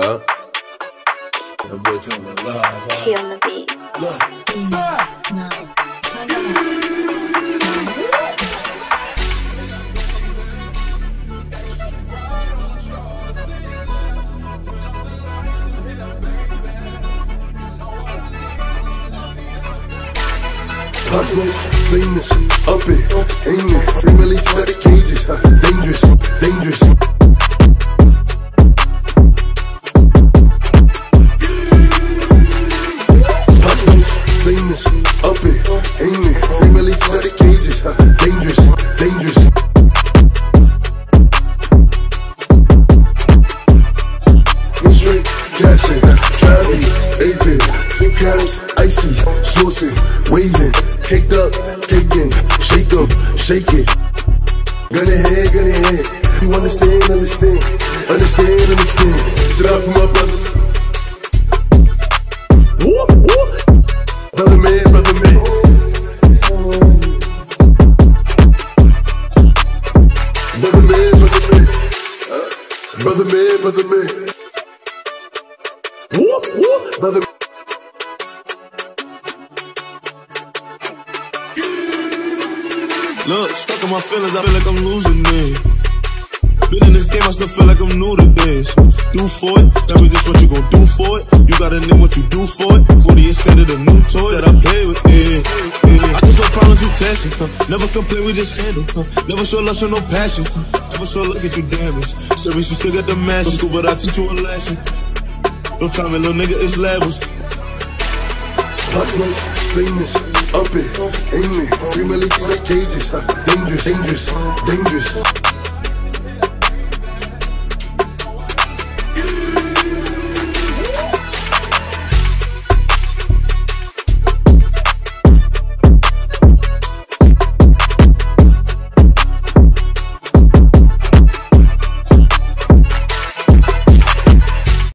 Huh? That bitch on the live. huh? T on the beat. Look. Hustling, famous, up it, aiming, free Millie to the cages, huh? dangerous, dangerous. It, free Millie to the cages, huh? dangerous, dangerous. Get straight, cashing, driving, aping, two counts, icy, saucing, waving, caked up, caking, shake up, shake it. Gun ahead, gun ahead. You understand, understand, understand, understand. Sit out for my brothers. Whoop, whoop. Brother man. Brother man, brother man. Whoop, whoop. Brother Look, stuck in my feelings, I feel like I'm losing it. Been in this game, I still feel like I'm new to this. Do for it, tell me this what you gon' do for it. You gotta name what you do for it. 40 instead of the new toy that I play with. Yeah. I can solve problems testing. Huh? Never complain, we just handle. Huh? Never show love, show no passion. Huh? Never show look at you damaged. Service, you still got the mask. School, but I teach you a lesson. Don't try me, little nigga, it's levels. Hustling, famous, up it, aiming, free Millie to the cages, dangerous, dangerous, dangerous.